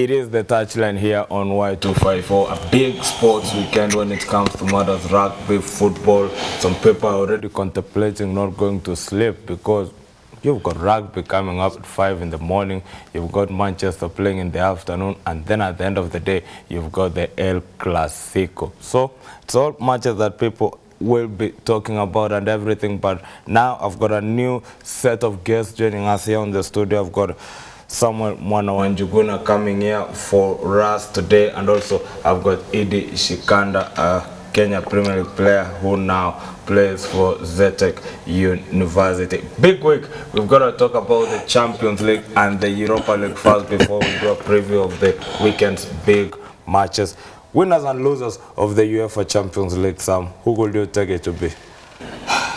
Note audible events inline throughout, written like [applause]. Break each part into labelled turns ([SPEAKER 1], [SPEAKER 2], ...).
[SPEAKER 1] It is the touchline here on Y254, a big sports weekend when it comes to matters rugby, football. Some people are already contemplating not going to sleep because you've got rugby coming up at 5 in the morning, you've got Manchester playing in the afternoon, and then at the end of the day, you've got the El Clasico. So it's all matches that people will be talking about and everything, but now I've got a new set of guests joining us here in the studio. I've got Samuel Mwana Wanjuguna coming here for us today, and also I've got Idi Shikanda, a Kenya Premier League player who now plays for Zetech University. Big week. We've got to talk about the Champions League and the Europa League first before we do a preview of the weekend's big matches. Winners and losers of the UEFA Champions League, Sam. Who would you take it to be?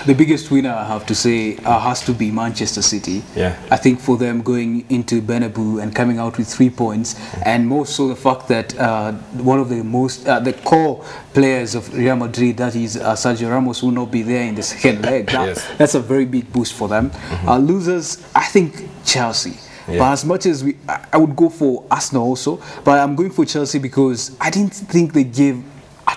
[SPEAKER 2] The biggest winner, I have to say, uh, has to be Manchester City.
[SPEAKER 1] Yeah.
[SPEAKER 2] I think for them going into Bernabeu and coming out with three points, and more so the fact that uh, one of the most, uh, the core players of Real Madrid, that is uh, Sergio Ramos, will not be there in the second leg. [laughs] That-
[SPEAKER 1] Yes.
[SPEAKER 2] That's a very big boost for them. Uh, losers, I think Chelsea.
[SPEAKER 1] Yeah.
[SPEAKER 2] But as much as we, I I would go for Arsenal also, but I'm going for Chelsea because I didn't think they gave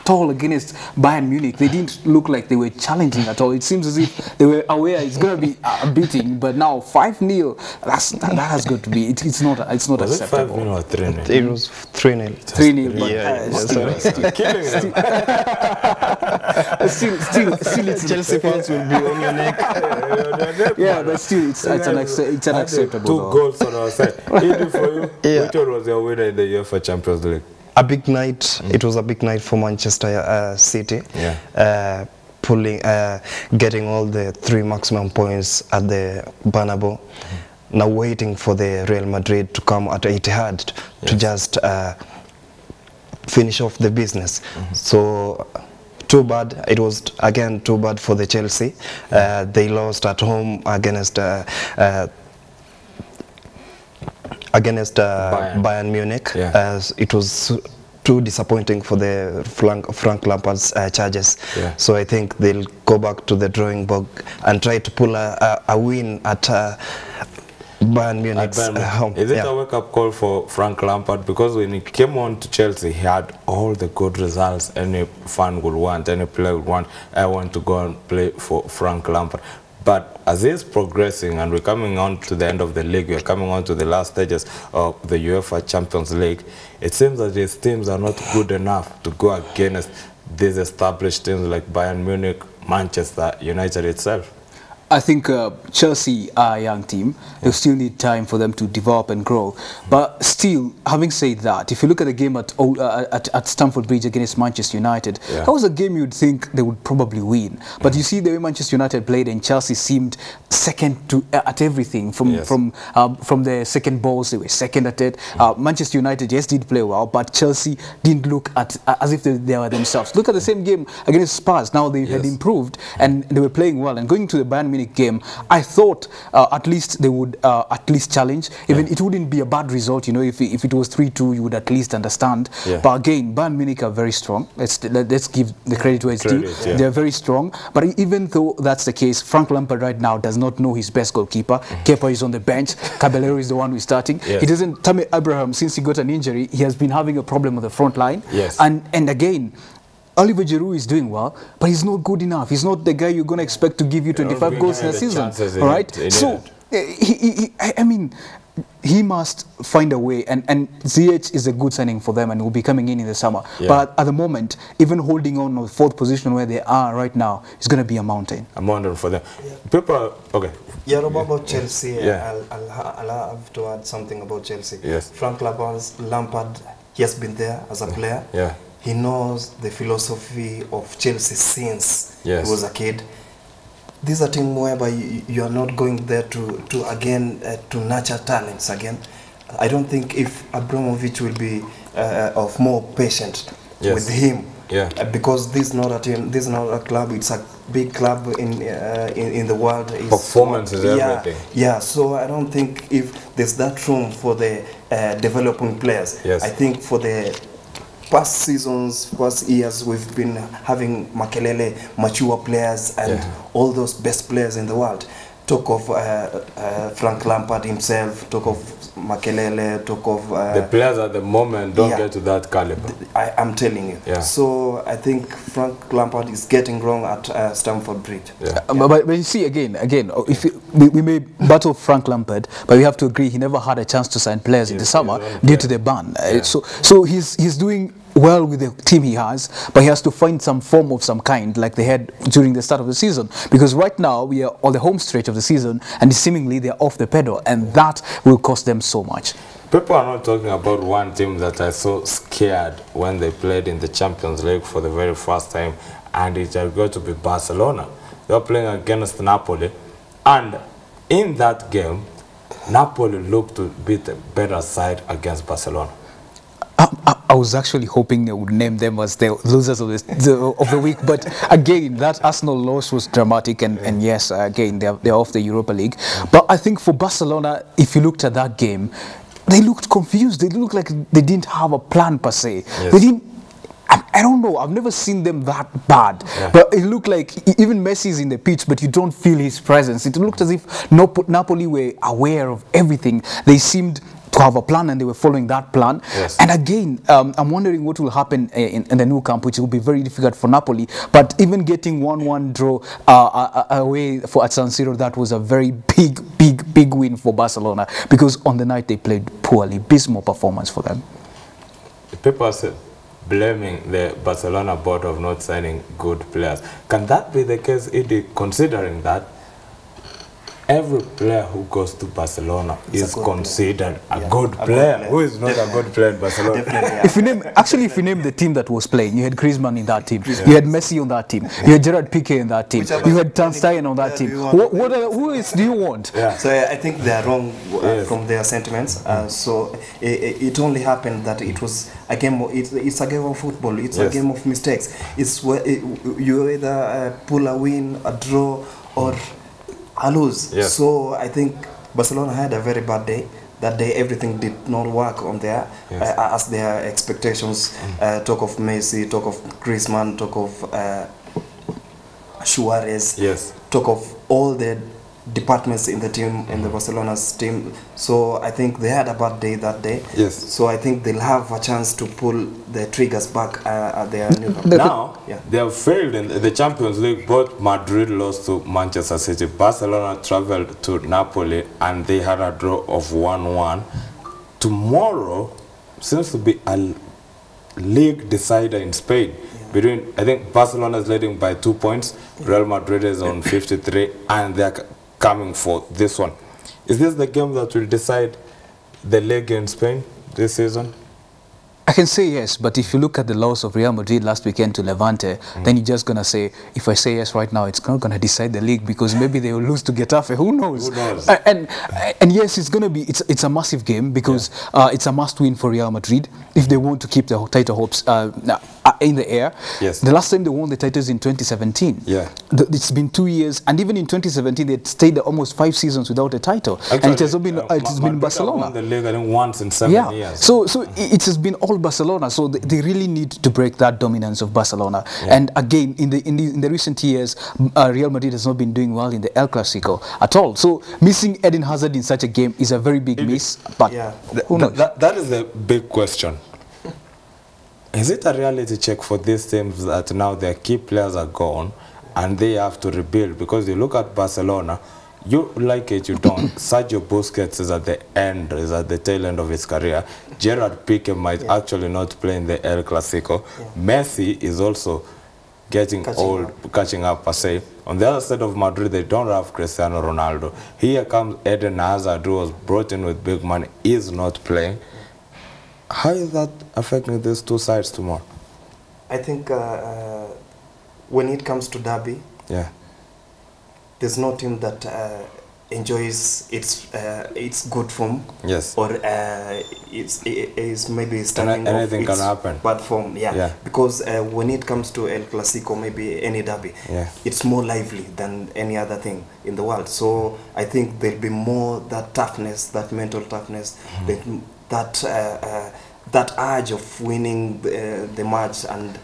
[SPEAKER 2] at all against Bayern Munich. They didn't look like they were challenging at all. It seems as if they were aware it's going to be a beating, but now 5 0, that's, that, that has got to be, it, it's not, it's not
[SPEAKER 1] Was it 5
[SPEAKER 2] acceptable.
[SPEAKER 1] 0 or 3 0?
[SPEAKER 3] It was 3 0.
[SPEAKER 2] 3 0, but
[SPEAKER 3] Yeah,
[SPEAKER 2] uh, still, still,
[SPEAKER 1] Killing [laughs] them. [laughs]
[SPEAKER 2] still, still, still, it's
[SPEAKER 3] Chelsea fans will be on your neck. [laughs]
[SPEAKER 2] yeah, but still, it's, it's, an, acce- it's
[SPEAKER 1] Had
[SPEAKER 2] unacceptable.
[SPEAKER 1] Two
[SPEAKER 2] though.
[SPEAKER 1] goals on our side. Idi, for you,
[SPEAKER 3] Yeah.
[SPEAKER 1] which one was your winner in the UEFA Champions League?
[SPEAKER 3] A big night. Mm. It was a big night for Manchester uh, City.
[SPEAKER 1] Yeah.
[SPEAKER 3] Uh, pulling, uh, getting all the three maximum points at the Bernabeu. Now waiting for the Real Madrid to come at Etihad yes. to just uh, finish off the business. Mm -hmm. So too bad. It was again too bad for the Chelsea. Uh, they lost at home against. Uh, uh, against uh,
[SPEAKER 1] Bayern.
[SPEAKER 3] Bayern. Munich.
[SPEAKER 1] Yeah.
[SPEAKER 3] As it was too disappointing for the Frank, Frank Lampard's uh, charges.
[SPEAKER 1] Yeah.
[SPEAKER 3] So I think they'll go back to the drawing board and try to pull a, a, a win at uh, Bayern Munich's At
[SPEAKER 1] Bayern
[SPEAKER 3] uh, home.
[SPEAKER 1] Is it
[SPEAKER 3] Yeah.
[SPEAKER 1] a wake up call for Frank Lampard? Because when he came on to Chelsea, he had all the good results any fan would want, any player would want. I want to go and play for Frank Lampard. But as he's progressing and we're coming on to the end of the league, we're coming on to the last stages of the UEFA Champions League, it seems that these teams are not good enough to go against these established teams like Bayern Munich, Manchester United itself.
[SPEAKER 2] I think uh, Chelsea are a young team. They still need time for them to develop and grow. But still, having said that, if you look at the game at uh, at, at Stamford Bridge against Manchester United,
[SPEAKER 1] Yeah.
[SPEAKER 2] that was a game you'd think they would probably win. But you see the way Manchester United played, and Chelsea seemed second to uh, at everything from
[SPEAKER 1] Yes.
[SPEAKER 2] from um, from the second balls. They were second at it. Uh, Manchester United yes did play well, but Chelsea didn't look at as if they, they were themselves. Look at the same game against Spurs. Now they had
[SPEAKER 1] Yes.
[SPEAKER 2] improved and they were playing well. And going to the Bayern Munich game, I thought uh, at least they would uh, at least challenge. Even it wouldn't be a bad result, you know. If, if it was 3-2, you would at least understand.
[SPEAKER 1] Yeah.
[SPEAKER 2] But again, Bayern Munich are very strong. Let's let, let's give the credit where it's due.
[SPEAKER 1] Yeah.
[SPEAKER 2] They're very strong. But even though that's the case, Frank Lampard right now does not know his best goalkeeper. Kepa is on the bench. Caballero is the one who's starting.
[SPEAKER 1] Yes.
[SPEAKER 2] He doesn't. Tammy Abraham, since he got an injury, he has been having a problem on the front line.
[SPEAKER 1] Yes.
[SPEAKER 2] And and again. Oliver Giroud is doing well, but he's not good enough. He's not the guy you're going to expect to give you 25 goals in a season.
[SPEAKER 1] chances he
[SPEAKER 2] right? So, uh, he, he, he- I I mean, he must find a way, and, and ZH is a good signing for them and will be coming in in the summer.
[SPEAKER 1] Yeah.
[SPEAKER 2] But at the moment, even holding on to the fourth position where they are right now is going to be a mountain.
[SPEAKER 1] I'm wondering for them. People, are, okay.
[SPEAKER 3] Yeah, Rob, about Chelsea,
[SPEAKER 1] Yeah.
[SPEAKER 3] I'll, I'll, I'll have to add something about Chelsea.
[SPEAKER 1] Yes.
[SPEAKER 3] Frank Lampard's, Lampard, he has been there as a player.
[SPEAKER 1] Yeah.
[SPEAKER 3] He knows the philosophy of Chelsea since
[SPEAKER 1] Yes.
[SPEAKER 3] he was a kid. This is a team whereby you, you are not going there to, to again, uh, to nurture talents again. I don't think if Abramovich will be uh, of more patient
[SPEAKER 1] Yes.
[SPEAKER 3] with him.
[SPEAKER 1] Yeah.
[SPEAKER 3] Uh, because this is not a team, this is not a club. It's a big club in uh, in, in the world. It's-
[SPEAKER 1] Performance is
[SPEAKER 3] yeah,
[SPEAKER 1] everything.
[SPEAKER 3] Yeah, so I don't think if there's that room for the uh, developing players.
[SPEAKER 1] Yes.
[SPEAKER 3] I think for the past seasons, past years, we've been having Makelele, mature players, and
[SPEAKER 1] Yeah.
[SPEAKER 3] all those best players in the world. Talk of uh, uh, Frank Lampard himself, talk of Makelele, talk of uh,
[SPEAKER 1] The players at the moment don't
[SPEAKER 3] yeah.
[SPEAKER 1] get to that caliber.
[SPEAKER 3] I, I'm telling you.
[SPEAKER 1] Yeah.
[SPEAKER 3] So I think Frank Lampard is getting wrong at uh, Stamford Bridge.
[SPEAKER 1] Yeah.
[SPEAKER 2] Uh, But, but, but you see, again, again, uh, if you, we, we may battle Frank Lampard, but we have to agree he never had a chance to sign players yes, in the summer due
[SPEAKER 1] yeah.
[SPEAKER 2] to the ban. Yeah. Uh, So, so he's he's doing well with the team he has, but he has to find some form of some kind, like they had during the start of the season. Because right now we are on the home stretch of the season, and seemingly they're off the pedal, and that will cost them so much.
[SPEAKER 1] People are not talking about one team that I saw scared when they played in the Champions League for the very first time, and it is going to be Barcelona. They are playing against Napoli, and in that game, Napoli looked to be the better side against Barcelona.
[SPEAKER 2] I, I, I was actually hoping they would name them as the losers of, this, the, of the week, but again, that Arsenal loss was dramatic, and, and yes, again, they're, they're off the Europa League. But I think for Barcelona, if you looked at that game, they looked confused. They looked like they didn't have a plan per se.
[SPEAKER 1] Yes.
[SPEAKER 2] They didn't. I, don't know. I've never seen them that bad.
[SPEAKER 1] Yeah.
[SPEAKER 2] But it looked like even Messi is in the pitch, but you don't feel his presence. It looked as if Napoli were aware of everything. They seemed to have a plan and they were following that plan.
[SPEAKER 1] Yes.
[SPEAKER 2] And again, um, I'm wondering what will happen in, in the Nou Camp, which will be very difficult for Napoli. But even getting 1 1 draw uh, uh, uh, away for at San Siro, that was a very big, big, big win for Barcelona because on the night they played poorly. Abysmal performance for them.
[SPEAKER 1] People are blaming the Barcelona board of not signing good players. Can that be the case, Idi, considering that every player who goes to Barcelona
[SPEAKER 3] Is a
[SPEAKER 1] is
[SPEAKER 3] good player.
[SPEAKER 1] considered a
[SPEAKER 3] Yeah,
[SPEAKER 1] good
[SPEAKER 3] a
[SPEAKER 1] player?
[SPEAKER 3] player.
[SPEAKER 1] Who is not a good player in Barcelona?
[SPEAKER 3] Yeah.
[SPEAKER 2] If you name, actually, if you name the team that was playing, you had Griezmann in that team, you had Messi on that team, you had Gerard Piqué in that team,
[SPEAKER 3] Whichever-
[SPEAKER 2] you had Ter Stegen on that team.
[SPEAKER 3] do
[SPEAKER 2] What, what are, who do you want?
[SPEAKER 1] Yeah.
[SPEAKER 3] So I I think they are wrong uh,
[SPEAKER 1] Yes.
[SPEAKER 3] from their sentiments. Uh, so it, it only happened that it was a game. Of, it's, it's a game of football. It's
[SPEAKER 1] Yes.
[SPEAKER 3] a game of mistakes. It's where it, you either uh, pull a win, a draw, or a lose.
[SPEAKER 1] Yes.
[SPEAKER 3] So I think Barcelona had a very bad day. That day, everything did not work on their
[SPEAKER 1] Yes.
[SPEAKER 3] uh, as their expectations. Uh, talk of Messi, talk of Griezmann, talk of uh, Suarez
[SPEAKER 1] Yes.
[SPEAKER 3] talk of all the departments in the team in the Barcelona's team so I think they had a bad day that day
[SPEAKER 1] Yes.
[SPEAKER 3] so I think they'll have a chance to pull the triggers back uh, at their new [laughs]
[SPEAKER 2] The-
[SPEAKER 1] Now,
[SPEAKER 3] Yeah.
[SPEAKER 1] they have failed in the Champions League. Both Madrid lost to Manchester City. Barcelona traveled to Napoli and they had a draw of 1 1. Tomorrow seems to be a league decider in Spain. Between, I think Barcelona is leading by two points, Real Madrid is on [coughs] 53, and they're c- coming for this one. Is this the game that will decide the league in Spain this season?
[SPEAKER 2] I can say yes, but if you look at the loss of Real Madrid last weekend to Levante, then you're just gonna say, if I say yes right now, it's not gonna decide the league because maybe they will lose to Getafe. Who knows?
[SPEAKER 1] Who knows?
[SPEAKER 2] Uh, and and yes, it's gonna be it's it's a massive game because uh, it's a must-win for Real Madrid if they want to keep the title hopes uh, uh, in the air.
[SPEAKER 1] Yes.
[SPEAKER 2] The last time they won the titles in 2017.
[SPEAKER 1] Yeah.
[SPEAKER 2] The- it's been two years, and even in 2017 they stayed almost five seasons without a title, and it has not been
[SPEAKER 1] uh,
[SPEAKER 2] it has
[SPEAKER 1] Ma-
[SPEAKER 2] been
[SPEAKER 1] Madrid have
[SPEAKER 2] Barcelona.
[SPEAKER 1] won the league, I think, once in seven
[SPEAKER 2] Yeah.
[SPEAKER 1] years.
[SPEAKER 2] So so it has been all Barcelona. So they, they really need to break that dominance of Barcelona. And again, in the in the, in the recent years, uh, Real Madrid has not been doing well in the El Clasico at all. So missing Eden Hazard in such a game is a very big miss. But
[SPEAKER 3] Yeah.
[SPEAKER 2] who
[SPEAKER 1] Th-
[SPEAKER 2] knows?
[SPEAKER 1] that, that is the big question. Is it a reality check for these teams that now their key players are gone and they have to rebuild? Because you look at Barcelona, you like it, you don't. [coughs] Sergio Busquets is at the end, is at the tail end of his career. Gerard Piqué might actually not play in the El Clasico. Messi is also getting
[SPEAKER 3] Catching
[SPEAKER 1] old,
[SPEAKER 3] up.
[SPEAKER 1] catching up per se. On the other side of Madrid, they don't have Cristiano Ronaldo. Here comes Eden Hazard, who was brought in with big money, is not playing. How is that affecting these two sides tomorrow?
[SPEAKER 3] I think uh, uh, when it comes to derby
[SPEAKER 1] Yeah.
[SPEAKER 3] there's no team that uh, enjoys its uh, its good form
[SPEAKER 1] Yes.
[SPEAKER 3] or uh, it's, it is maybe starting
[SPEAKER 1] anything
[SPEAKER 3] off
[SPEAKER 1] can happen.
[SPEAKER 3] bad form yeah,
[SPEAKER 1] Yeah.
[SPEAKER 3] because uh, when it comes to El Clasico maybe any derby
[SPEAKER 1] Yeah.
[SPEAKER 3] it's more lively than any other thing in the world so I think there'll be more that toughness that mental toughness
[SPEAKER 1] Mm-hmm.
[SPEAKER 3] that that uh, uh, that urge of winning the, the match and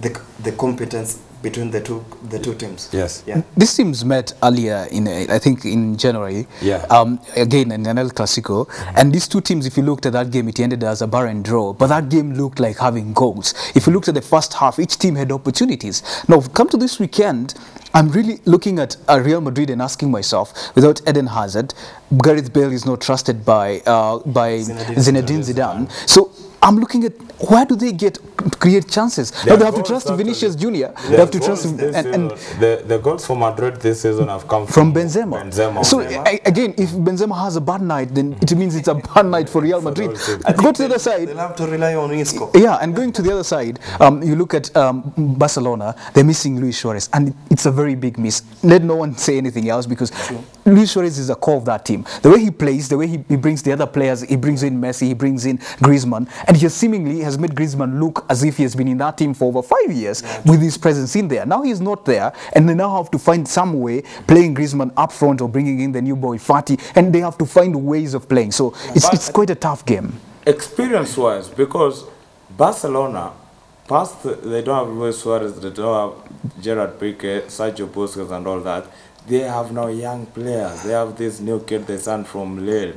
[SPEAKER 3] the, the competence between the two the two teams.
[SPEAKER 1] Yes.
[SPEAKER 3] Yeah.
[SPEAKER 2] These teams met earlier in, uh, I think, in January.
[SPEAKER 1] Yeah.
[SPEAKER 2] Um, again, in an El Clasico. And these two teams, if you looked at that game, it ended as a barren draw. But that game looked like having goals. If you looked at the first half, each team had opportunities. Now, come to this weekend, I'm really looking at uh, Real Madrid and asking myself, without Eden Hazard, Gareth Bale is not trusted by uh, by
[SPEAKER 3] Zinedine
[SPEAKER 2] Zinedine Zidane. So I'm looking at where do they get create chances? Now they have to trust
[SPEAKER 1] actually-
[SPEAKER 2] Vinicius Junior. They have to trust and, and,
[SPEAKER 1] the, the goals for Madrid this season have come
[SPEAKER 2] from
[SPEAKER 1] from,
[SPEAKER 2] Benzema.
[SPEAKER 1] Benzema.
[SPEAKER 2] So
[SPEAKER 1] Benzema.
[SPEAKER 2] again, if Benzema has a bad night, then it means it's a bad night for Real Madrid. Go to the other side.
[SPEAKER 3] They'll have to rely on Isco.
[SPEAKER 2] Yeah, and going to the other side, um, you look at um, Barcelona, they're missing Luis Suarez, and it's a very big miss. Let no one say anything else because Luis Suarez is a core of that team. The way he plays, the way he, he brings the other players, he brings in Messi, he brings in Griezmann, and he has seemingly has made Griezmann look as if he has been in that team for over five years with his presence in there. Now he's not there, and they now have to find some way playing Griezmann up front or bringing in the new boy Fati, and they have to find ways of playing. So it's,
[SPEAKER 1] But-
[SPEAKER 2] it's quite a tough game.
[SPEAKER 1] experience wise because Barcelona past they don't have Luis Suarez they don't have Gerard Piqué Sergio Busquets and all that they have now young players they have this new kid they signed from Lille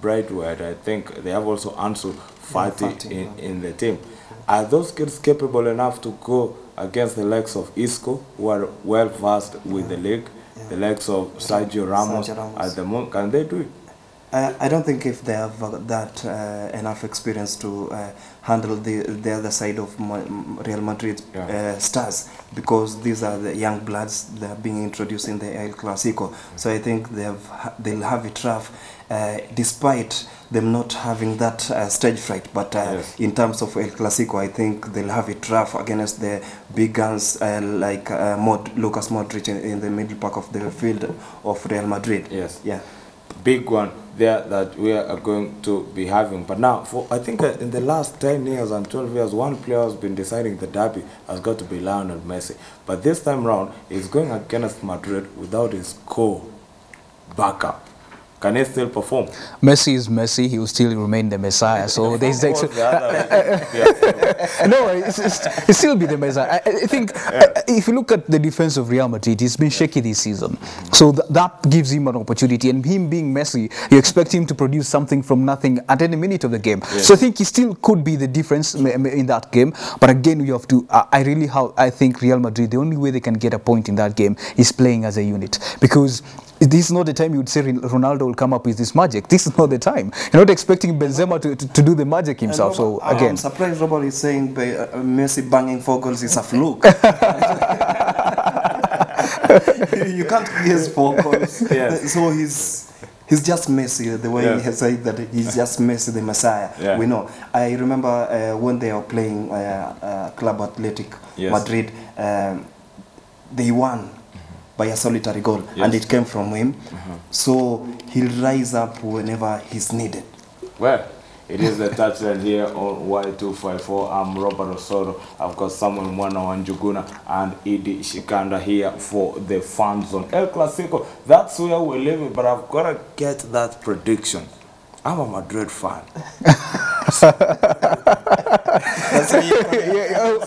[SPEAKER 1] Braithwaite I think they have also Ansu Fati in, in the team. Are those kids capable enough to go against the likes of Isco who are well versed with the league the likes of Sergio Ramos,
[SPEAKER 3] Sergio Ramos.
[SPEAKER 1] at the moment? Can they do it?
[SPEAKER 3] I, I don't think if they have uh, that uh, enough experience to uh, handle the the other side of Ma- Real Madrid
[SPEAKER 1] Yeah.
[SPEAKER 3] uh, stars because these are the young bloods that are being introduced in the El Clasico. So I think they have they'll have it rough, uh, despite them not having that uh, stage fright. But uh,
[SPEAKER 1] Yes.
[SPEAKER 3] in terms of El Clasico, I think they'll have it rough against the big guns uh, like uh, Mod, Lucas Modric in, in the middle park of the field of Real Madrid.
[SPEAKER 1] Yes.
[SPEAKER 3] Yeah.
[SPEAKER 1] big one there that we are going to be having. But now, for I think uh, in the last 10 years and 12 years, one player has been deciding the derby has got to be Lionel Messi. But this time round, he's going against Madrid without his core backup. Can he still perform?
[SPEAKER 2] Messi is Messi, he will still remain the Messiah. So there's
[SPEAKER 1] the [laughs]
[SPEAKER 2] no, it's, it's, it still be the Messiah. I, I think uh, if you look at the defense of Real Madrid, it's been shaky this season. So th- that gives him an opportunity. And him being Messi, you expect him to produce something from nothing at any minute of the game. So I think he still could be the difference in that game. But again, you have to. I really have. I think Real Madrid. The only way they can get a point in that game is playing as a unit because. This is not the time you would say Ronaldo will come up with this magic. This is not the time. You're not expecting Benzema to, to, to do the magic himself. So again,
[SPEAKER 3] I'm surprised Robert is saying Be- uh, Messi banging four goals is a fluke. [laughs] you can't guess four goals.
[SPEAKER 1] Yes. [laughs]
[SPEAKER 3] So he's he's just Messi. The way
[SPEAKER 1] Yeah.
[SPEAKER 3] he has said that he's just Messi, the Messiah.
[SPEAKER 1] Yeah.
[SPEAKER 3] We know. I remember uh, when they were playing uh, uh, Club Athletic
[SPEAKER 1] Yes.
[SPEAKER 3] Madrid. Um, they won by a solitary goal, and
[SPEAKER 1] Yes. Uh-huh.
[SPEAKER 3] it came from him. Uh -huh. So he'll rise up whenever he's needed.
[SPEAKER 1] Well, it is the touchline here on Y254. I'm Robert Osoro. I've got Samuel Mwana Wanjuguna and Idi Shikanda here for the fan zone. El Clasico, that's where we live, but I've got to get that prediction. I'm a Madrid fan. [laughs]
[SPEAKER 3] That's why you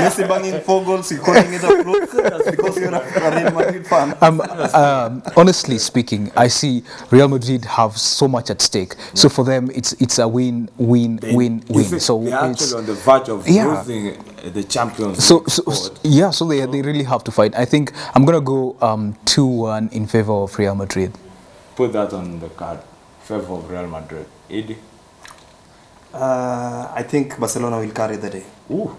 [SPEAKER 3] Messi banging four goals, you're calling it a fluke? That's because you're a Real Madrid fan.
[SPEAKER 2] um, um, honestly speaking, I see Real Madrid have so much at stake. So for them, it's it's a win, win,
[SPEAKER 1] they,
[SPEAKER 2] win, win.
[SPEAKER 1] see,
[SPEAKER 2] So
[SPEAKER 1] they're
[SPEAKER 2] it's
[SPEAKER 1] actually on the verge of
[SPEAKER 2] Yeah.
[SPEAKER 1] losing uh, the Champions
[SPEAKER 2] so, so yeah. So they they really have to fight. I think I'm gonna go um, two one in favor of Real Madrid.
[SPEAKER 1] Put that on the card. Favor of Real Madrid. Idi?
[SPEAKER 3] Uh, I think Barcelona will carry the day.
[SPEAKER 1] Ooh,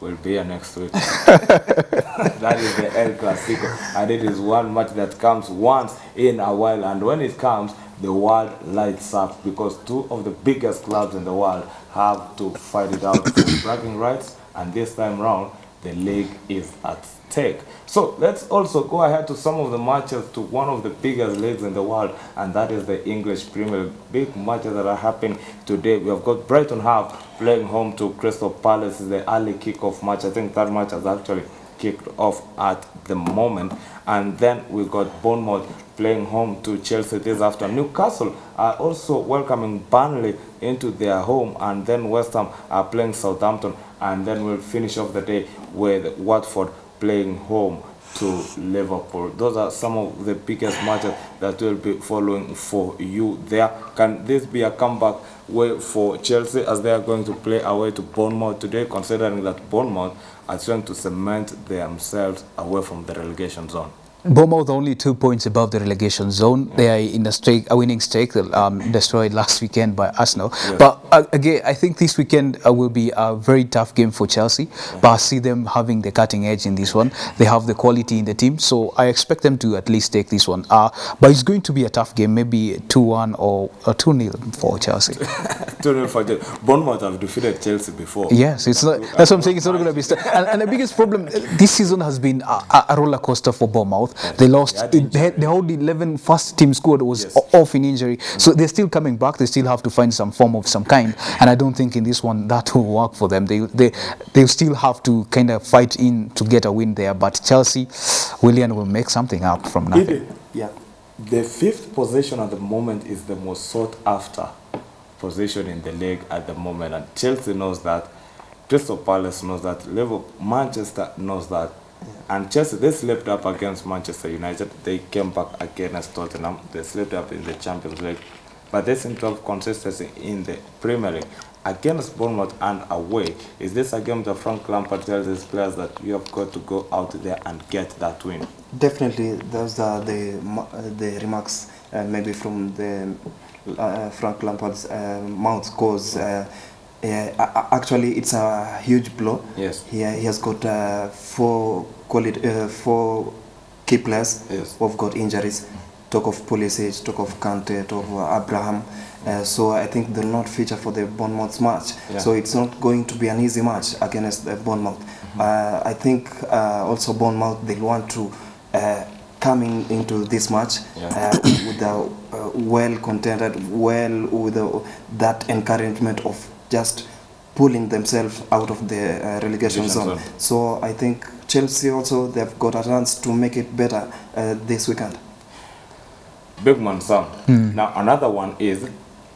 [SPEAKER 1] will be here next week. [laughs] that is the El Clasico, and it is one match that comes once in a while. And when it comes, the world lights up because two of the biggest clubs in the world have to fight it out for [coughs] bragging rights. And this time round, the league is at stake. So let's also go ahead to some of the matches to one of the biggest leagues in the world, and that is the English Premier League. Big matches that are happening today. We have got Brighton Hove playing home to Crystal Palace. It's the early kickoff match. I think that match has actually kicked off at the moment. And then we've got Bournemouth playing home to Chelsea this afternoon. Newcastle are also welcoming Burnley into their home, and then West Ham are playing Southampton, and then we'll finish off the day with Watford playing home to Liverpool. Those are some of the biggest matches that we'll be following for you there. Can this be a comeback way for Chelsea as they are going to play away to Bournemouth today, considering that Bournemouth are trying to cement themselves away from the relegation zone?
[SPEAKER 2] Bournemouth only two points above the relegation zone. They are in a streak, a winning streak, um, destroyed last weekend by Arsenal. But uh, again, I think this weekend uh, will be a very tough game for Chelsea. But I see them having the cutting edge in this one. They have the quality in the team, so I expect them to at least take this one. Uh, but it's going to be a tough game, maybe 2-1 or, or 2-0 for Chelsea.
[SPEAKER 1] 2-0 for Chelsea. Bournemouth have defeated Chelsea before.
[SPEAKER 2] Yes, it's not, that's what I'm saying. It's not going to be. And, and the biggest problem this season has been a- a roller coaster for Bournemouth. They lost.
[SPEAKER 1] They had
[SPEAKER 2] the whole 11 first team squad was
[SPEAKER 1] Yes.
[SPEAKER 2] off in injury, so they're still coming back. They still have to find some form of some kind, and I don't think in this one that will work for them. They they they still have to kind of fight in to get a win there. But Chelsea, Willian will make something up from nothing.
[SPEAKER 1] Yeah. The fifth position at the moment is the most sought after position in the league at the moment, and Chelsea knows that. Crystal Palace knows that. Liverpool, Manchester knows that. And Chelsea, they slipped up against Manchester United. They came back again against Tottenham. They slipped up in the Champions League. But they seem to have consistency in the Premier League. Against Bournemouth and away, is this a game that Frank Lampard tells his players that you have got to go out there and get that win?
[SPEAKER 3] Definitely, those are the uh, the remarks uh, maybe from the uh, Frank Lampard's uh, mouth, because uh, yeah, actually it's a huge blow.
[SPEAKER 1] Yes.
[SPEAKER 3] He, he has got uh, four quality, uh, four key players
[SPEAKER 1] Yes.
[SPEAKER 3] who've got injuries. Talk of Pulisic, talk of Kante, talk of uh, Abraham. Uh, so I think they'll not feature for the Bournemouth match.
[SPEAKER 1] Yeah.
[SPEAKER 3] So it's not going to be an easy match against the Bournemouth. Uh, I think uh, also Bournemouth they'll want to uh, coming into this match
[SPEAKER 1] Yeah.
[SPEAKER 3] uh, with a uh, well contented, well with a, that encouragement of just pulling themselves out of the uh, relegation
[SPEAKER 1] Relegation
[SPEAKER 3] zone.
[SPEAKER 1] zone.
[SPEAKER 3] So I think Chelsea also they've got a chance to make it better uh, this weekend.
[SPEAKER 1] Big man Sam. Now another one is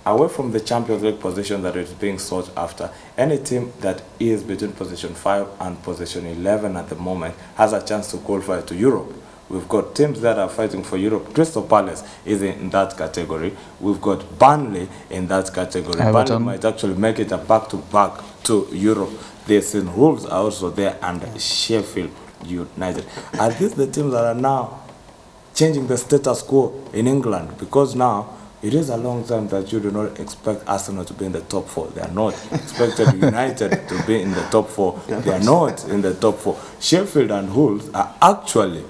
[SPEAKER 1] away from the Champions League position that is being sought after. Any team that is between position five and position eleven at the moment has a chance to qualify to Europe. We've got teams that are fighting for Europe. Crystal Palace is in that category. We've got Burnley in that category. Burnley might actually make it a back-to-back to Europe. The St. Wolves are also there and Sheffield United. Are these the teams that are now changing the status quo in England because now it is a long time that you do not expect Arsenal to be in the top four. They are not expected [laughs] United to be in the top four. They are not in the top four. Sheffield and Wolves are actually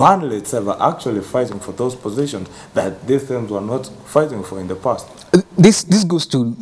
[SPEAKER 1] Burnley itself are actually fighting for those positions that these teams were not fighting for in the past.
[SPEAKER 2] this this goes to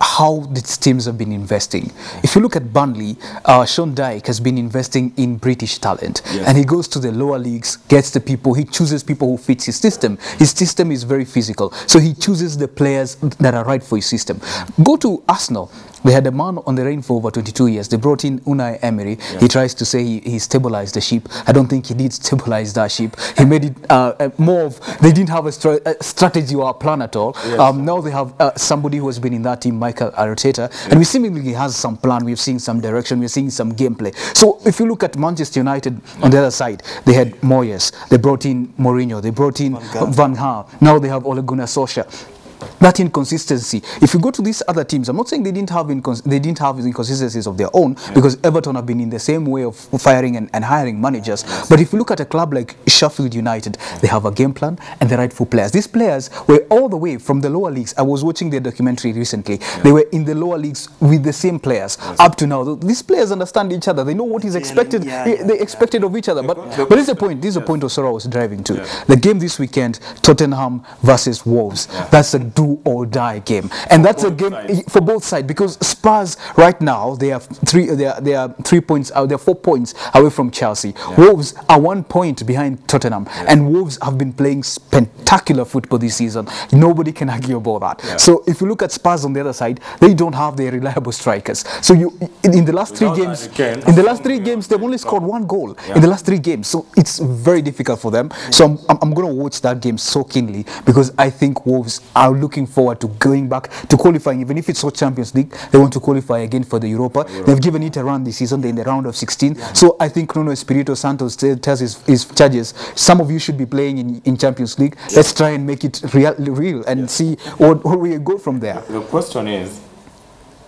[SPEAKER 2] how these teams have been investing. If you look at Burnley, uh, Sean Dyche has been investing in British talent,
[SPEAKER 1] Yes.
[SPEAKER 2] and he goes to the lower leagues, gets the people, he chooses people who fits his system. His system is very physical, so he chooses the players that are right for his system. Go to Arsenal. They had a man on the reign for over 22 years. They brought in Unai Emery. He tries to say he, he stabilized the ship. I don't think he did stabilize that ship. He made it uh, uh, more of, they didn't have a, stra- a strategy or a plan at all. Um, now they have uh, somebody who has been in that team, Mikel Arteta, and we seemingly has some plan. We've seen some direction. We're seeing some gameplay. So if you look at Manchester United on the other side, they had Moyes. They brought in Mourinho. They brought in Van Gaal. Now they have Ole Gunnar Solskjaer. That inconsistency. If you go to these other teams, I'm not saying they didn't have they didn't have inconsistencies of their own because Everton have been in the same way of firing and, and hiring managers. But if you look at a club like Sheffield United, they have a game plan and the rightful players. These players were all the way from the lower leagues. I was watching their documentary recently. They were in the lower leagues with the same players up to now. These players understand each other. They know what is expected.
[SPEAKER 3] yeah, yeah,
[SPEAKER 2] they expected of each other. But but this is the point. This is the point Osoro was driving to. The game this weekend, Tottenham versus Wolves. That's a do or die game, and that's a game
[SPEAKER 1] sides.
[SPEAKER 2] for both sides because Spurs right now they have three they are, they are three points uh, out they're four points away from Chelsea. Wolves are one point behind Tottenham, and Wolves have been playing spectacular football this season. Nobody can argue about that. So if you look at Spurs on the other side, they don't have their reliable strikers. So you in, in the last three games,
[SPEAKER 1] Kane,
[SPEAKER 2] in the last three games they've only scored one goal
[SPEAKER 1] Yeah.
[SPEAKER 2] in the last three games. So it's very difficult for them. So I'm, I'm, I'm going to watch that game so keenly because I think Wolves are looking forward to going back to qualifying. Even if it's not Champions League, they want to qualify again for the Europa. They've given it a run this season. They're in the round of 16. So I think Nuno Espirito Santos tells his, his charges, some of you should be playing in, in Champions League. Let's try and make it real, real and see what, where we go from there.
[SPEAKER 1] The question is,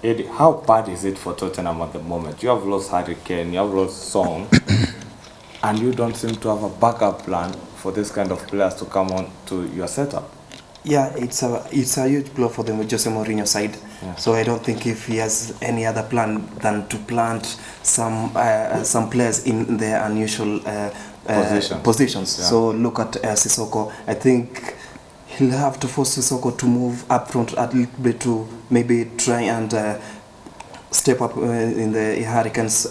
[SPEAKER 1] Idi, how bad is it for Tottenham at the moment? You have lost Harry Kane, you have lost Son, [coughs] and you don't seem to have a backup plan for this kind of players to come on to your setup.
[SPEAKER 3] Yeah, it's a it's a huge blow for the Jose Mourinho side. So I don't think if he has any other plan than to plant some uh, some players in their unusual uh, uh,
[SPEAKER 1] Positions.
[SPEAKER 3] positions.
[SPEAKER 1] Yeah.
[SPEAKER 3] So look at uh, Sissoko. I think he'll have to force Sissoko to move up front a little bit to maybe try and uh, step up uh, in the Hurricanes'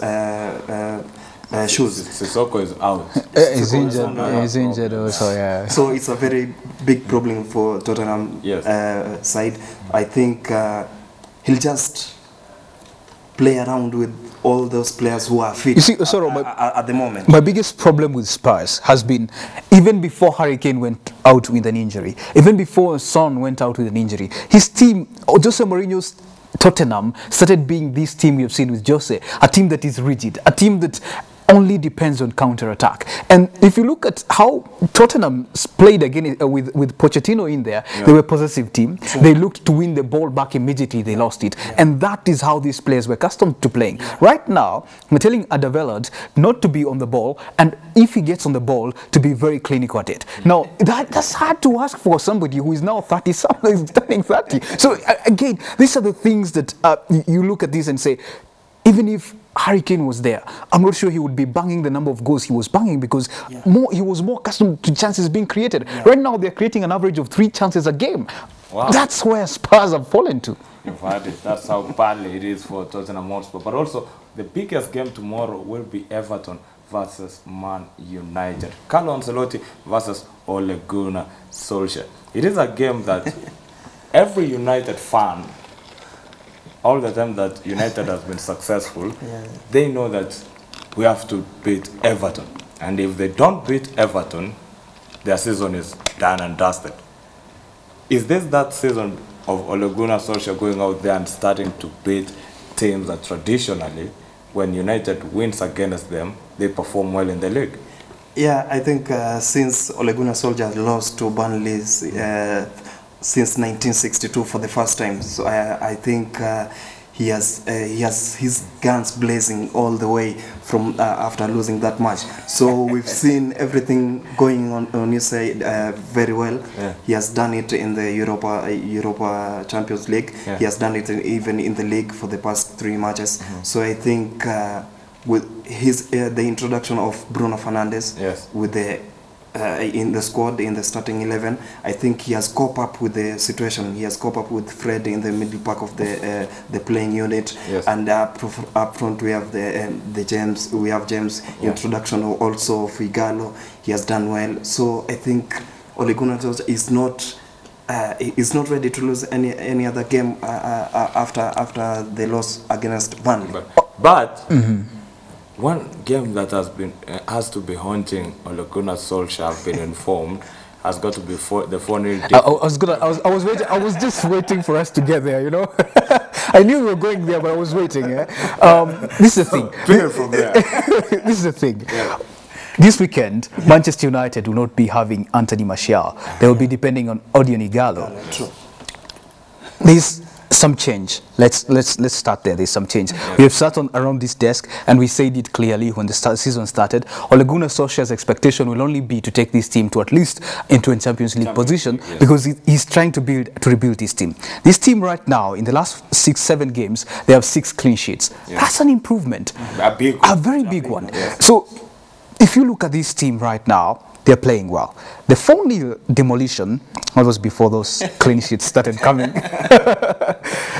[SPEAKER 3] uh, uh, uh, shoes.
[SPEAKER 1] Sissoko is out. [laughs]
[SPEAKER 2] he's injured. He's injured
[SPEAKER 1] problem.
[SPEAKER 2] also, yeah.
[SPEAKER 3] So it's a very big problem for Tottenham
[SPEAKER 1] Yes.
[SPEAKER 3] uh, side. I think uh, he'll just play around with all those players who are fit
[SPEAKER 2] You see, Osoro, my-
[SPEAKER 3] at, at- at the moment.
[SPEAKER 2] My biggest problem with Spurs has been even before Harry Kane went out with an injury, even before Son went out with an injury, his team, Jose Mourinho's Tottenham, started being this team we've seen with Jose, a team that is rigid, a team that only depends on counter attack. And if you look at how Tottenham played again uh, with with Pochettino in there, they were a possessive team. They looked to win the ball back immediately. They lost it, and that is how these players were accustomed to playing. Right now, we're telling Adavellard not to be on the ball, and if he gets on the ball, to be very clinical at it. Now that that's hard to ask for somebody who is now 30 [laughs] something, turning 30. So uh, again, these are the things that uh, you look at this and say, even if Harry Kane was there, I'm not sure he would be banging the number of goals he was banging because more he was more accustomed to chances being created. Right now, they're creating an average of three chances a game.
[SPEAKER 1] Wow.
[SPEAKER 2] That's where Spurs have fallen to.
[SPEAKER 1] You've had it. That's how badly it is for Tottenham Hotspur. But also, the biggest game tomorrow will be Everton versus Man United. Carlo Ancelotti versus Ole Gunnar Solskjaer. It is a game that [laughs] every United fan, all the time that United has been successful, they know that we have to beat Everton. And if they don't beat Everton, their season is done and dusted. Is this that season of Ole Gunnar Solskjaer going out there and starting to beat teams that traditionally, when United wins against them, they perform well in the league?
[SPEAKER 3] Yeah, I think uh, since Ole Gunnar Solskjaer lost to Burnley uh, since 1962 for the first time, so I, I think uh, he has uh, he has his guns blazing all the way from uh, after losing that match. So [laughs] we've seen everything going on on his side uh, very well.
[SPEAKER 1] Yeah.
[SPEAKER 3] He has done it in the Europa uh, Europa Champions League.
[SPEAKER 1] Yeah.
[SPEAKER 3] He has done it in, even in the league for the past three matches. So I think. Uh, with his uh, the introduction of Bruno Fernandes
[SPEAKER 1] Yes.
[SPEAKER 3] with the uh, in the squad in the starting 11 I think he has coped up with the situation he has coped up with Fred in the middle pack of the uh, the playing unit
[SPEAKER 1] Yes.
[SPEAKER 3] and up, up front we have the um, the James we have James
[SPEAKER 1] Yeah.
[SPEAKER 3] introduction also of Ighalo he has done well so I think Ole Gunnar is not uh, is not ready to lose any any other game uh, uh, uh, after after the loss against Burnley.
[SPEAKER 1] But, but one game that has been uh, has to be haunting Ole Gunnar Solskjaer, I've been informed, has got to be for, the 4 0
[SPEAKER 2] I, I was gonna. I was. I was waiting. I was just waiting for us to get there. You know. [laughs] I knew we were going there, but I was waiting. Yeah? Um, this is the thing. [laughs]
[SPEAKER 1] Clear from there. [laughs]
[SPEAKER 2] this is the thing. This weekend, Manchester United will not be having Anthony Martial. They will be depending on Odion Ighalo.
[SPEAKER 3] True.
[SPEAKER 2] There's some change. Let's let's let's start there. There's some change. We have sat on around this desk and we said it clearly when the start, season started. Ole Gunnar Solskjaer's expectation will only be to take this team to at least into a Champions League
[SPEAKER 1] Champions
[SPEAKER 2] position
[SPEAKER 1] League, yes.
[SPEAKER 2] because he, he's trying to build to rebuild this team. This team right now, in the last six seven games, they have six clean sheets.
[SPEAKER 1] Yeah.
[SPEAKER 2] That's an improvement.
[SPEAKER 1] A big
[SPEAKER 2] A
[SPEAKER 1] one.
[SPEAKER 2] very
[SPEAKER 1] A
[SPEAKER 2] big
[SPEAKER 1] big
[SPEAKER 2] one.
[SPEAKER 1] one, yes.
[SPEAKER 2] So, if you look at this team right now, they're playing well. The 4 0 demolition, that was before those [laughs] clean sheets started coming. [laughs]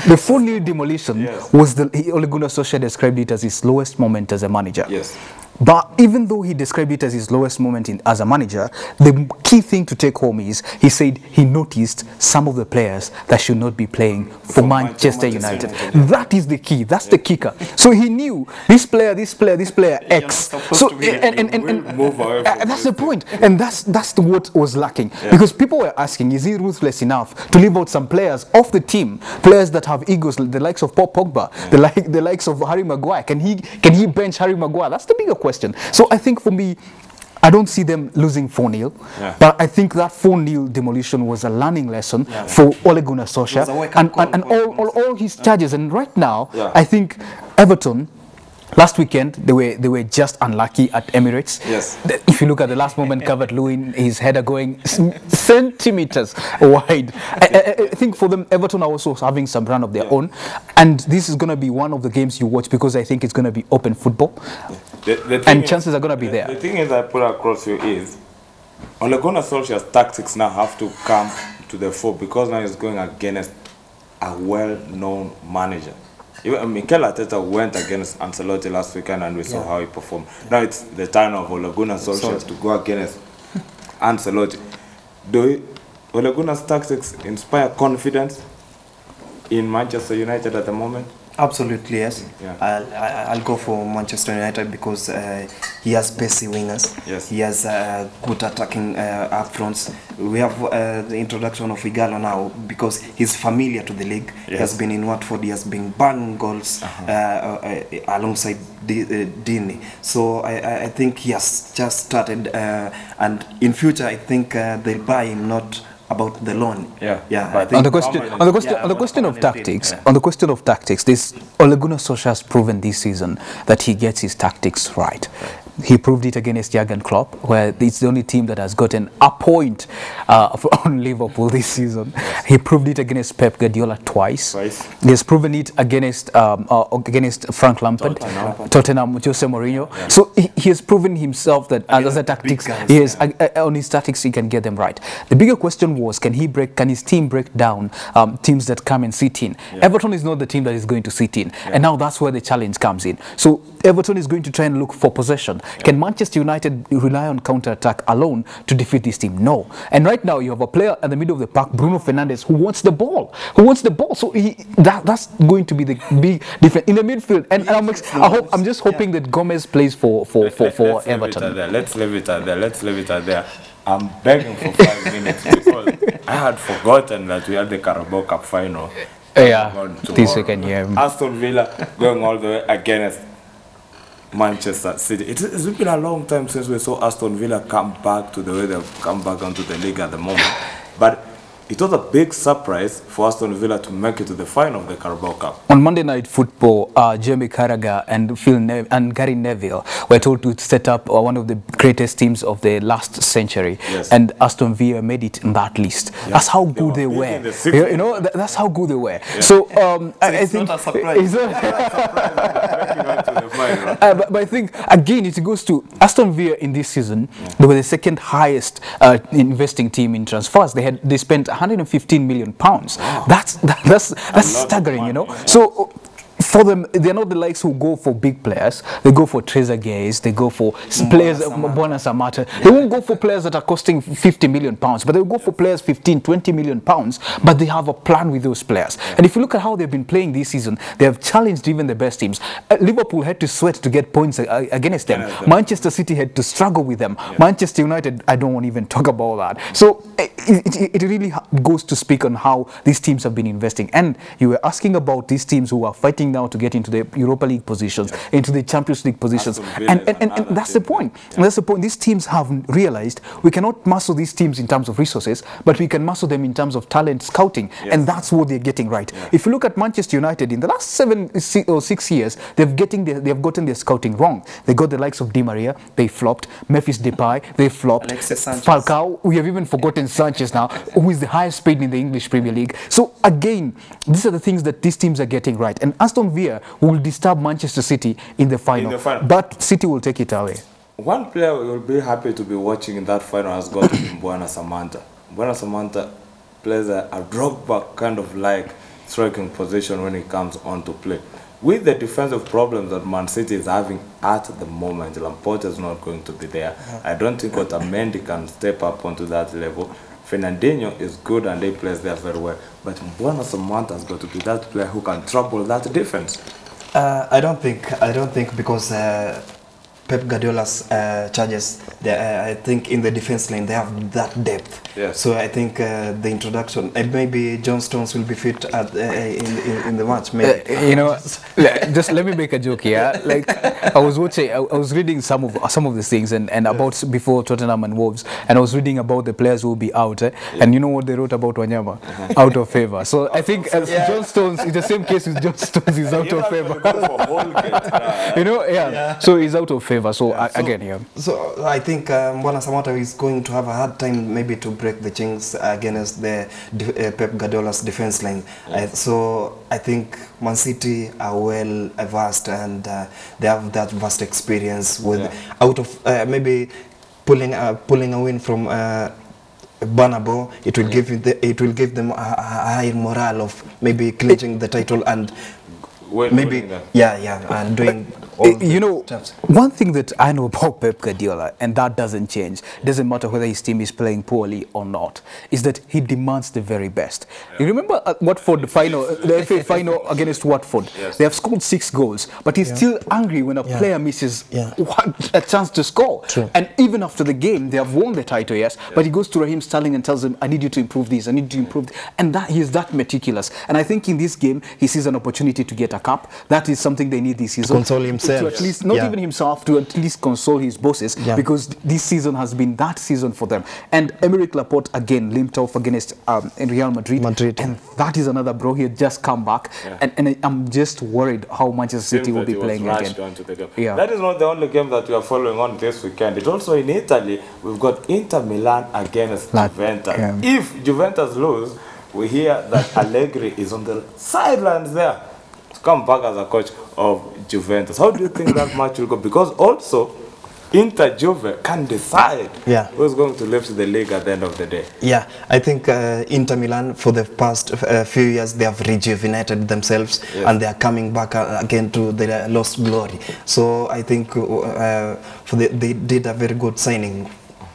[SPEAKER 2] the 4 0 demolition
[SPEAKER 1] Yes.
[SPEAKER 2] was the, he- Ole Gunnar Solskjaer described it as his lowest moment as a manager.
[SPEAKER 1] Yes.
[SPEAKER 2] But even though he described it as his lowest moment in, as a manager, the key thing to take home is he said he noticed some of the players that should not be playing for,
[SPEAKER 1] For
[SPEAKER 2] Manchester,
[SPEAKER 1] Manchester
[SPEAKER 2] United.
[SPEAKER 1] United,
[SPEAKER 2] That is the key. That's the kicker. So he knew this player, this player, this player X. So
[SPEAKER 3] to be
[SPEAKER 2] and, and, and, and-
[SPEAKER 1] away
[SPEAKER 2] uh, that's the point, and that's that's the, what was lacking because people were asking, is he ruthless enough to leave out some players off the team, players that have egos, the likes of Paul Pogba, the like the likes of Harry Maguire? Can he can he bench Harry Maguire? That's the bigger question. So I think for me. I don't see them losing 4 0,
[SPEAKER 1] Yeah.
[SPEAKER 2] but I think that 4 0 demolition was a learning lesson for Ole Gunnar Solskjaer
[SPEAKER 3] was a wake-up
[SPEAKER 2] and, and, and all, all, all his charges. And right now,
[SPEAKER 1] Yeah.
[SPEAKER 2] I think Everton, last weekend, they were, they were just unlucky at Emirates.
[SPEAKER 1] Yes.
[SPEAKER 2] If you look at the last moment, Calvert-Lewin, his header going centimeters wide. I, I, I think for them, Everton are also having some run of their
[SPEAKER 1] Yeah.
[SPEAKER 2] own. And this is going to be one of the games you watch because I think it's going to be open football.
[SPEAKER 1] The, the
[SPEAKER 2] And
[SPEAKER 1] thing
[SPEAKER 2] chances are gonna be
[SPEAKER 1] the-
[SPEAKER 2] there.
[SPEAKER 1] The thing is, I put across you is Ole Gunnar Solskjaer's tactics now have to come to the fore because now he's going against a well-known manager. Even Mikel Arteta went against Ancelotti last weekend and we saw how he performed. Now it's the time of Ole Gunnar Solskjaer to go against [laughs] Ancelotti. Do Ole Gunnar's tactics inspire confidence in Manchester United at the moment?
[SPEAKER 3] Absolutely, yes.
[SPEAKER 1] Yeah.
[SPEAKER 3] I'll, I'll go for Manchester United because uh, he has pacey wingers.
[SPEAKER 1] Yes.
[SPEAKER 3] He has uh, good attacking uh, up fronts. We have uh, the introduction of Ighalo now because he's familiar to the league. He has been in Watford. He has been banging goals uh, uh, uh, alongside D- uh, Deeney. So I, I- think he has just started. And in future, I think they'll buy him not about the loan.
[SPEAKER 1] Yeah,
[SPEAKER 3] Yeah.
[SPEAKER 1] But-
[SPEAKER 2] on the question, on the question,
[SPEAKER 3] Yeah,
[SPEAKER 2] on the question of tactics,
[SPEAKER 3] yeah.
[SPEAKER 2] on the question of tactics, this Ole Gunnar Solskjaer has proven this season that he gets his tactics right. He proved it against Jurgen Klopp, where it's the only team that has gotten a point uh, [laughs] on Liverpool this season. He proved it against Pep Guardiola twice.
[SPEAKER 1] Twice.
[SPEAKER 2] He has proven it against um, uh, against Frank Lampard,
[SPEAKER 1] Tottenham.
[SPEAKER 2] Tottenham, Jose Mourinho. So he, he has proven himself that as, as a tactics,
[SPEAKER 3] guys,
[SPEAKER 2] he is uh, uh, on his tactics he can get them right. The bigger question was can he break? Can his team break down um, teams that come and sit in? Everton is not the team that is going to sit in, and now that's where the challenge comes in. So Everton is going to try and look for possession. Can Manchester United rely on counter attack alone to defeat this team? No. And right now you have a player at the middle of the park, Bruno Fernandes, who wants the ball, who wants the ball. So he, that that's going to be the big difference in the midfield. And, and I'm, I hope, I'm just hoping that Gomez plays for for for, for
[SPEAKER 1] Let's
[SPEAKER 2] Everton.
[SPEAKER 1] there. Let's leave it at there. Let's leave it at there. I'm begging for five [laughs] minutes because I had forgotten that we had the Carabao Cup final.
[SPEAKER 2] Yeah, this weekend, yeah.
[SPEAKER 1] Aston Villa going all the way against Manchester City. It- It's been a long time since we saw Aston Villa come back to the way they've come back onto the league at the moment. [laughs] But it was a big surprise for Aston Villa to make it to the final of the Carabao Cup.
[SPEAKER 2] On Monday Night Football, uh, Jamie Carragher and Phil ne- and Gary Neville were told to set up uh, one of the greatest teams of the last century,
[SPEAKER 1] Yes.
[SPEAKER 2] and Aston Villa made it in that list. That's how good they,
[SPEAKER 1] were
[SPEAKER 2] were.
[SPEAKER 1] the
[SPEAKER 2] You, you know, th- that's how good they were. So, um, I, I
[SPEAKER 3] it's
[SPEAKER 2] think
[SPEAKER 3] not a surprise.
[SPEAKER 2] it's not-
[SPEAKER 1] Making it
[SPEAKER 2] Uh, but, but I think again it goes to Aston Villa in this season. They were the second highest uh, investing team in transfers. They had they spent 115 million pounds. That's that, that's that's staggering, you know.
[SPEAKER 1] yeah.
[SPEAKER 2] So. For them, they're not the likes who go for big players. They go for Trezeguet. They go for s- players, Mbwana Samatta. They won't go for players that are costing 50 million pounds, but they'll go for players 15, 20 million pounds. But they have a plan with those players. And if you look at how they've been playing this season, they have challenged even the best teams. Uh, Liverpool had to sweat to get points uh, against them.
[SPEAKER 1] Against them.
[SPEAKER 2] Manchester City had to struggle with them. Manchester United, I don't want to even talk about that. So eh, it, it, it really goes to speak on how these teams have been investing. And you were asking about these teams who are fighting now to get into the Europa League positions, into the Champions League positions. And, and, and, and that's the point. And that's the point. These teams have realized we cannot muscle these teams in terms of resources, but we can muscle them in terms of talent scouting. And that's what they're getting right. If you look at Manchester United in the last seven or six years, they've getting their, they've gotten their scouting wrong. They got the likes of Di Maria, they flopped. Memphis Depay, they flopped. Falcao, we have even forgotten Sanchez now, who is the highest paid in the English Premier League. So again, these are the things that these teams are getting right. And Aston Villa will disturb Manchester City in the final,
[SPEAKER 1] the final.
[SPEAKER 2] but City will take it away.
[SPEAKER 1] one player you'll be happy to be watching in that final has got to be [coughs] Mbwana Samatta. Mbwana Samatta plays a, a drop back kind of like striking position when he comes on to play. With the defensive problems that Man City is having at the moment, Laporte is not going to be there. I don't think Otamendi can step up onto that level. Fernandinho is good and he plays there very well. But Mbwana Samatta has got to be that player who can trouble that defense.
[SPEAKER 3] Uh, I don't think I don't think because uh, Pep Guardiola's uh, charges, they, uh, I think in the defense line they have that depth.
[SPEAKER 1] Yes.
[SPEAKER 3] So I think uh, the introduction and maybe John Stones will be fit at uh, in, in in the match. Maybe.
[SPEAKER 2] Uh, you know, just let me make a joke here. [laughs] Like I was watching, I, I was reading some of some of these things and, and about before Tottenham and Wolves, and I was reading about the players who will be out, eh? and you know what they wrote about Wanyama, out of favor. So I think as John Stones, it's the same case with John Stones, he's [laughs] out of favor. [laughs] you know, yeah. So he's out of favor. So, I, again, yeah.
[SPEAKER 3] So I think um, Samatta is going to have a hard time maybe to break the chinks against the uh, Pep Guardiola's defense line. Uh, so I think Man City are well versed and uh, they have that vast experience with
[SPEAKER 1] Yeah.
[SPEAKER 3] out of uh, maybe pulling uh, pulling a win from. Uh, Banabo, it will give you the, it will give them a, a high morale of maybe clinching the title and maybe yeah yeah and doing all
[SPEAKER 2] Eh, you know,
[SPEAKER 3] steps.
[SPEAKER 2] one thing that I know about Pep Guardiola, and that doesn't change, doesn't matter whether his team is playing poorly or not, is that he demands the very best. You remember at Watford the final, uh, the FA final against Watford?
[SPEAKER 1] Yes.
[SPEAKER 2] They have scored six goals, but he's still angry when a
[SPEAKER 3] Yeah.
[SPEAKER 2] player misses
[SPEAKER 3] Yeah.
[SPEAKER 2] one, a chance to score.
[SPEAKER 3] True.
[SPEAKER 2] And even after the game, they have won the title, yes, but he goes to Raheem Sterling and tells him, "I need you to improve this. I need you to improve." th-" And that he is that meticulous. And I think in this game, he sees an opportunity to get a cup. That is something they need this season
[SPEAKER 3] console himself.
[SPEAKER 2] To at least not
[SPEAKER 3] Yeah.
[SPEAKER 2] even himself to at least console his bosses
[SPEAKER 3] Yeah.
[SPEAKER 2] because this season has been that season for them. And Aymeric Laporte again limped off against um, in Real Madrid.
[SPEAKER 3] Madrid.
[SPEAKER 2] And that is another bro. He had just come back, and, and I'm just worried how Manchester City
[SPEAKER 1] Seems
[SPEAKER 2] will be playing again.
[SPEAKER 1] the.
[SPEAKER 2] Yeah.
[SPEAKER 1] That is not the only game that we are following on this weekend. It's also in Italy. We've got Inter Milan against
[SPEAKER 2] La-
[SPEAKER 1] Juventus.
[SPEAKER 2] yeah.
[SPEAKER 1] If Juventus lose, we hear that Allegri is on the sidelines there to come back as a coach of Juventus. How do you think that match will go? Because also, Inter Juve can decide
[SPEAKER 3] Yeah.
[SPEAKER 1] who's going to lift the league at the end of the day.
[SPEAKER 3] Yeah, I think uh, Inter Milan for the past uh, few years they have rejuvenated themselves
[SPEAKER 1] Yes.
[SPEAKER 3] and they are coming back uh, again to their lost glory. So I think uh, for the, they did a very good signing.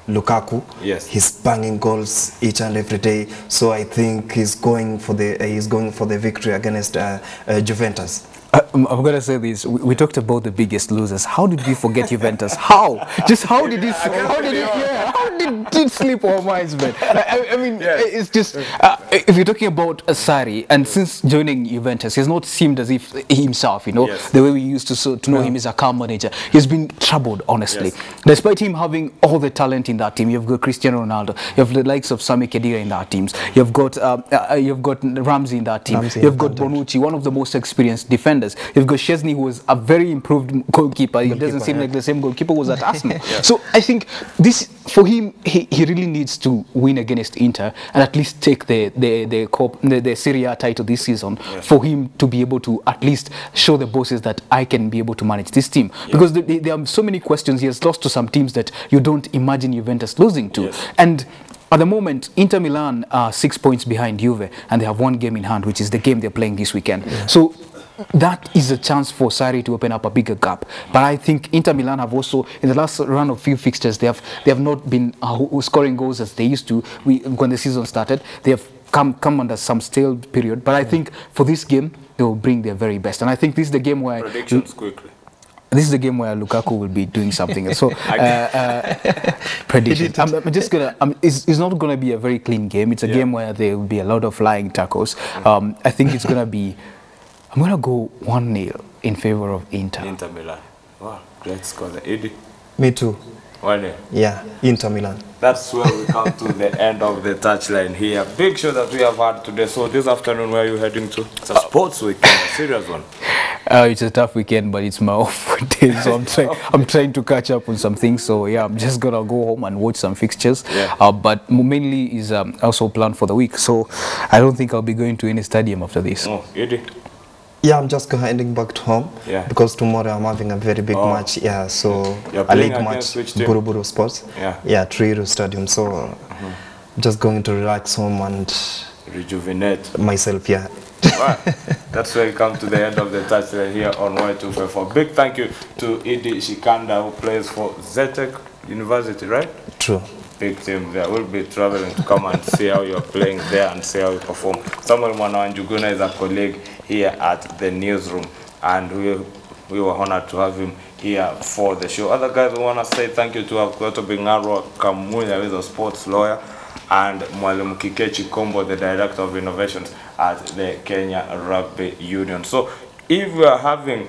[SPEAKER 3] Lukaku,
[SPEAKER 1] Yes.
[SPEAKER 3] he's banging goals each and every day. So I think he's going for the uh, he's going for the victory against uh, uh, Juventus.
[SPEAKER 2] I'm, I'm gonna say this. We, we talked about the biggest losers. How did we forget Juventus? How? Just how did it? How did it? Yeah. How did it slip our minds, man? I, I- mean, it's just uh, if you're talking about Asari, and since joining Juventus, he's not seemed as if himself. You know,
[SPEAKER 1] Yes.
[SPEAKER 2] the way we used to so, to know him as a calm manager. He's been troubled, honestly.
[SPEAKER 1] Yes.
[SPEAKER 2] Despite him having all the talent in that team, you've got Cristiano Ronaldo, you have the likes of Sami Khedira in that teams, you've got um, uh, you've got Ramsey in that team,
[SPEAKER 3] Ramsey,
[SPEAKER 2] you've got. Bonucci, one of the most experienced defenders. You've got Szczesny, who was a very improved goalkeeper. He doesn't seem
[SPEAKER 3] yeah.
[SPEAKER 2] like the same goalkeeper was at [laughs] Arsenal. So I think this for him, he, he really needs to win against Inter and at least take the the the, Cop, the, the Serie A title this season for him to be able to at least show the bosses that I can be able to manage this team because the, the, there are so many questions. He has lost to some teams that you don't imagine Juventus losing to,
[SPEAKER 1] Yes.
[SPEAKER 2] and. At the moment, Inter Milan are six points behind Juve, and they have one game in hand, which is the game they're playing this weekend. So that is a chance for Sarri to open up a bigger gap. But I think Inter Milan have also, in the last run of few fixtures, they have they have not been uh, scoring goals as they used to we, when the season started. They have come come under some stale period. But I think for this game, they will bring their very best. And I think this is the game where
[SPEAKER 1] Predictions quickly.
[SPEAKER 2] this is the game where Lukaku will be doing something. So, [laughs] uh, uh, [laughs] prediction. I'm, I'm just gonna. I'm, it's, it's not gonna be a very clean game. It's a
[SPEAKER 1] Yeah.
[SPEAKER 2] game where there will be a lot of flying tackles. Um, I think it's gonna be. I'm gonna go one 0 in favor of Inter.
[SPEAKER 1] Inter Milan. Wow, great score. there. Eddie,
[SPEAKER 3] Me too.
[SPEAKER 1] one nil.
[SPEAKER 3] Yeah, Inter Milan.
[SPEAKER 1] That's where we come to the [laughs] end of the touchline here. Big show that we have had today. So this afternoon, where are you heading to? It's a sports weekend, a serious one. [laughs]
[SPEAKER 2] Uh, it's a tough weekend, but it's my [laughs] off day, so I'm trying. I'm trying to catch up on some things. So yeah, I'm just gonna go home and watch some fixtures.
[SPEAKER 1] Yeah.
[SPEAKER 2] Uh, but mainly is um, also planned for the week. So I don't think I'll be going to any stadium after this.
[SPEAKER 1] Oh, Eddie.
[SPEAKER 3] Yeah, I'm just heading back to home
[SPEAKER 1] Yeah.
[SPEAKER 3] because tomorrow I'm having a very big
[SPEAKER 1] Oh.
[SPEAKER 3] match. Yeah, so a league match. Buruburu Sports.
[SPEAKER 1] Yeah.
[SPEAKER 3] Yeah, Stadium. So mm-hmm. just going to relax home and
[SPEAKER 1] Rejuvenate.
[SPEAKER 3] myself. Yeah.
[SPEAKER 1] Right. [laughs] That's where we come to the end of the touchline here on Y254. Big thank you to Idi Shikanda who plays for Zetech University, right?
[SPEAKER 3] True.
[SPEAKER 1] Big team there. We'll be traveling to come and see how you're playing there and see how you perform. Samuel Mwanawanjuguna is a colleague here at the newsroom and we, we were honored to have him here for the show. Other guys, we want to say thank you to Akuato Bingarwa Kamunya, who is a sports lawyer, and Mwalimu Kikechi Kombo, the Director of Innovations at the Kenya Rugby Union. So if you are having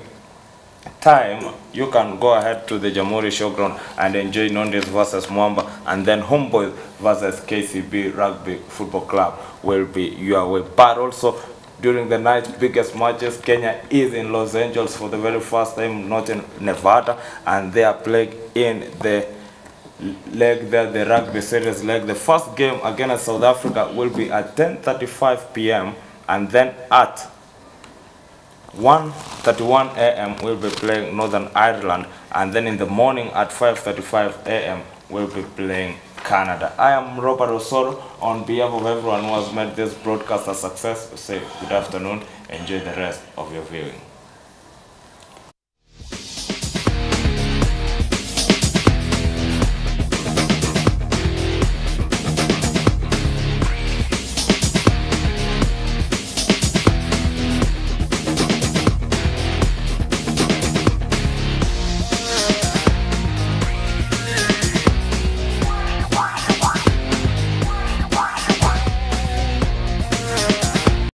[SPEAKER 1] time, you can go ahead to the Jamhuri Showground and enjoy Nondies versus Mwamba, and then Homeboyz versus KCB Rugby Football Club will be your way. But also, during the night's biggest matches, Kenya is in Los Angeles for the very first time, not in Nevada, and they are playing in the leg there, the rugby series leg. The first game against South Africa will be at 10.35 p.m. and then at 1.31 a.m. we'll be playing Northern Ireland and then in the morning at 5.35 a.m. we'll be playing Canada. I am Robert Osoro. On behalf of everyone who has made this broadcast a success, say good afternoon. Enjoy the rest of your viewing.